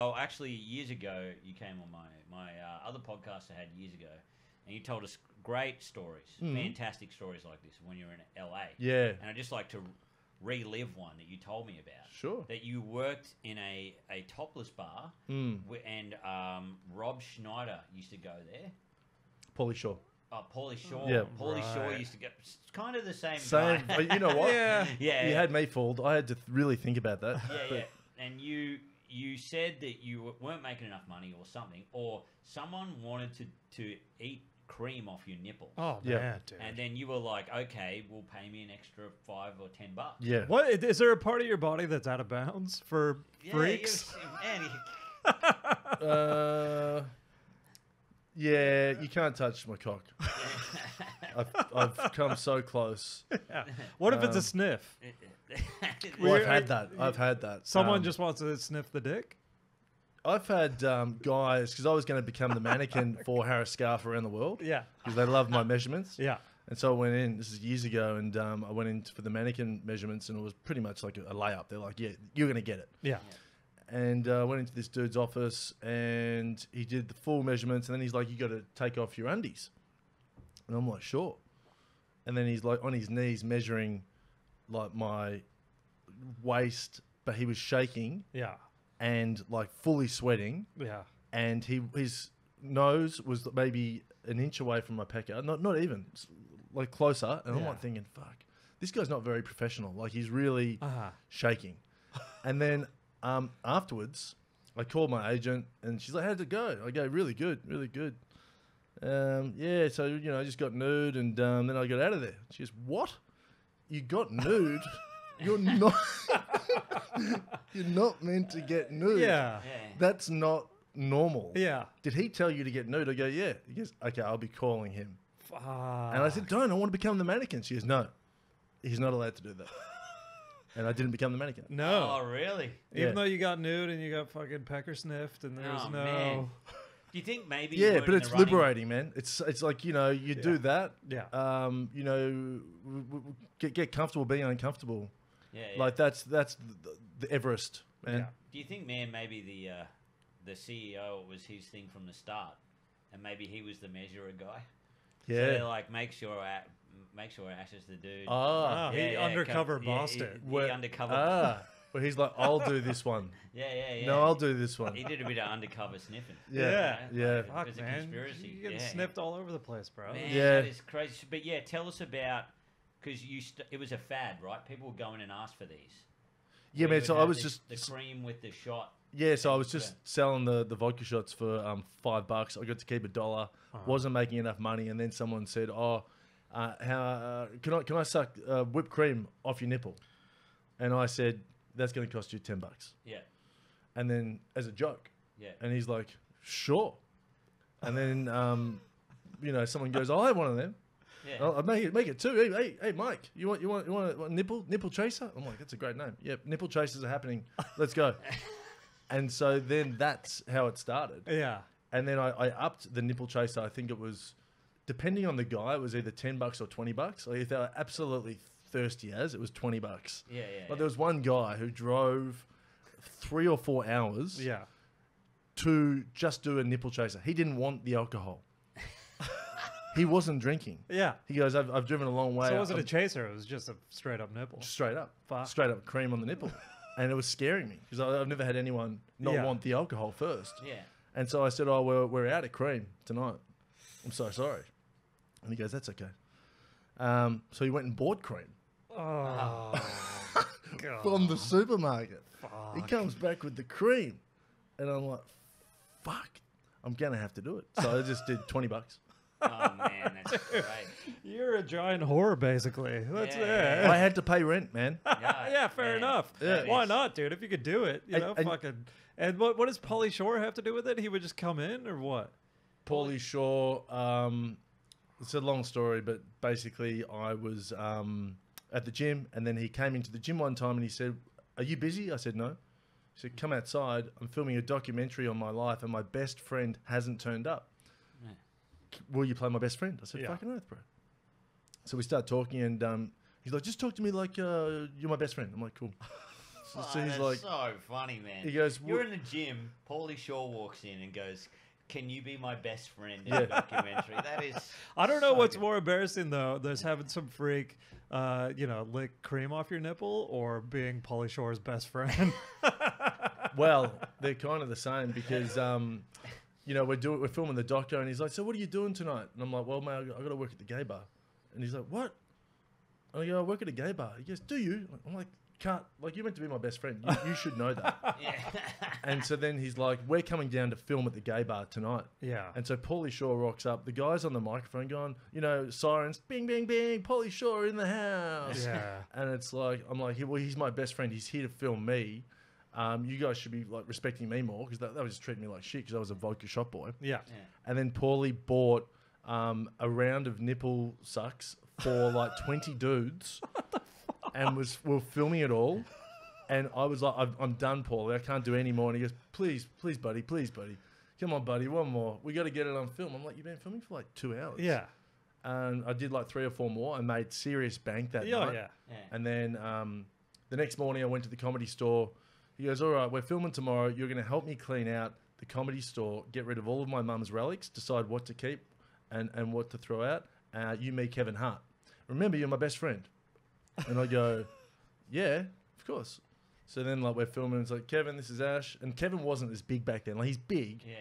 Oh, actually, years ago, you came on my my uh, other podcast I had years ago, and you told us great stories, fantastic stories like this when you were in LA. Yeah. And I'd just like to relive one that you told me about. Sure. That you worked in a, a topless bar, Mm. and um, Rob Schneider used to go there. Pauly Shore. Oh, Pauly Shore. Yeah. Pauly Shore used to get It's kind of the same. Same. guy. but you know what? Yeah. yeah. You yeah. had me fooled. I had to th- really think about that. Yeah, But- yeah. And you you said that you weren't making enough money or something, or someone wanted to to eat cream off your nipple. Oh Yeah. man, dude. And then you were like, okay, we'll pay me an extra five or ten bucks. Yeah. what i- is there a part of your body that's out of bounds for Yeah, freaks? you're- Man, Uh, yeah, you can't touch my cock. I've, I've come so close. Yeah. What if it's a Um, sniff? Well, I've had that. I've had that. Someone Um, just wants to sniff the dick. I've had um, guys because I was going to become the mannequin for Harris Scarfe around the world Yeah. because they love my measurements. Yeah. And so I went in. This is years ago, and um, I went in for the mannequin measurements, and it was pretty much like a, a layup. They're like, "Yeah, you're going to get it." Yeah. and uh, went into this dude's office and he did the full measurements and then he's like you got to take off your undies and i'm like sure and then he's like on his knees measuring like my waist but he was shaking Yeah. and like fully sweating Yeah. and he his nose was maybe an inch away from my pecker not not even s- like closer and i'm Yeah. like thinking fuck this guy's not very professional like he's really Uh-huh. shaking. and then um, afterwards, I called my agent and she's like, How'd it go? I go, Really good, really good. Um, yeah, so, you know, I just got nude and um, then I got out of there. She goes, What? You got nude? You're not. You're not meant to get nude. Yeah. yeah. That's not normal. Yeah. Did he tell you to get nude? I go, Yeah. He goes, Okay, I'll be calling him. Fuck. And I said, Don't, I want to become the mannequin. She goes, No, he's not allowed to do that. and I didn't become the mannequin. no. Oh, really? Even Yeah. though you got nude and you got fucking pecker sniffed and there's Oh, no. man. Do you think maybe? Yeah, weren't but it's the running- liberating, man. It's it's like you know you Yeah. do that. Yeah. Um, you know, w- w- get get comfortable being uncomfortable. Yeah, yeah. Like that's that's the, the Everest, man. Yeah. Do you think, man, maybe the uh, the CEO was his thing from the start, and maybe he was the measurer guy? Yeah. they're like, make sure, A- make sure Ash is the dude. Ah, Ah, he undercover come- yeah, bossed he- it. He, Where- undercover. ah. But he's like, I'll do this one. yeah, yeah, yeah. No, I'll do this one. He did a bit of undercover sniffing. Yeah, You know, yeah. like, Fuck, It was a conspiracy. You getting yeah. sniffed all over the place, bro. Man, Yeah. that is crazy. But yeah, tell us about because you st- it was a fad, right? People would go in and ask for these. Yeah, man. So I was the, just the cream with the shot. yeah. So I was just Yeah. selling the the vodka shots for um five bucks. I got to keep a dollar. Uh-huh. Wasn't making enough money, and then someone said, "Oh, uh, how uh, can I can I suck uh, whipped cream off your nipple?" And I said, "That's going to cost you ten bucks." Yeah, And then as a joke, yeah. And he's like, sure. And then, um, you know, someone goes, I'll have one of them. Yeah. I'll, I'll make it, make it too. Hey, hey, hey, Mike, you want, you want, you want a, a nipple, nipple chaser? I'm like, that's a great name. Yep, nipple chasers are happening. Let's go. and so then that's how it started. Yeah. And then I, I upped the nipple chaser. I think it was, depending on the guy, it was either ten bucks or twenty bucks. Like if they were absolutely thirsty as, it was twenty bucks. Yeah, yeah. But there was one guy who drove three or four hours Yeah. to just do a nipple chaser. He didn't want the alcohol. he wasn't drinking. Yeah. He goes, I've, I've driven a long way. So was it a I'm- chaser? It was just a straight up nipple. straight up, Fuck. straight up cream on the nipple, and it was scaring me because I've never had anyone not Yeah. want the alcohol first. yeah. And so I said, "Oh, we're, we're out of cream tonight. I'm so sorry." And he goes, "That's okay." Um, so he went and bought cream Oh. From the supermarket. He comes back with the cream, and I'm like, "Fuck, I'm gonna have to do it." So I just did twenty bucks. Oh man, that's great. You're a giant whore, basically. That's Yeah. yeah. I had to pay rent, man. Yeah, yeah, fair man. enough. That Why not, dude? If you could do it, you And- know, and- fucking. And what what does Pauly Shore have to do with it? He would just come in, or what? Pauly Shore. Um, it's a long story, but basically, I was um, at the gym, and then he came into the gym one time, and he said, "Are you busy?" I said, "No." He said, "Come outside. I'm filming a documentary on my life, and my best friend hasn't turned up. Yeah. Will you play my best friend?" I said, Yeah. "Fucking oath, bro." So we start talking, and um, he's like, "Just talk to me like uh, you're my best friend." I'm like, "Cool." So, Oh, so he's that's like, so funny, man. he goes, You're in the gym. Pauly Shore walks in and goes, "Can you be my best friend in Yeah. the documentary?" That is. I don't know so what's good. more embarrassing though. There's having some freak, uh, you know, lick cream off your nipple, or being Pauly Shore's best friend. well, they're kind of the same because, um, you know, we're doing, we're filming the doctor, and he's like, "So what are you doing tonight?" And I'm like, "Well, mate, I got, to work at the gay bar." And he's like, "What?" And I go, "I work at a gay bar." He goes, "Do you?" I'm like, "Can't. Like, you're meant to be my best friend. You, you should know that." And so then he's like, "We're coming down to film at the gay bar tonight." yeah. And so Pauly Shore rocks up. The guy's on the microphone going, you know, sirens, bing, bing, bing, Pauly Shore in the house. Yeah. And it's like, I'm like, well, he's my best friend. He's here to film me. Um, you guys should be like respecting me more because that, that was just treating me like shit because I was a vodka shop boy. Yeah. Yeah. And then Pauly bought um, a round of nipple sucks for like 20 dudes and was we were filming it all. And I was like, I'm, I'm done, Pauly. I can't do any more. And he goes, please, please, buddy, please, buddy. Come on, buddy, one more. We got to get it on film. I'm like, you've been filming for like two hours. Yeah. And I did like three or four more. I made serious bank that Yeah. night. Yeah. Yeah. And then um, the next morning, I went to the comedy store. He goes, All right, we're filming tomorrow. You're going to help me clean out the comedy store, get rid of all of my mum's relics, decide what to keep and, and what to throw out. Uh, you, me, Kevin Hart. Remember, you're my best friend. And I go, Yeah, of course. So then, like, we're filming. It's like, Kevin, this is Ash. And Kevin wasn't as big back then. Like, he's big. Yeah.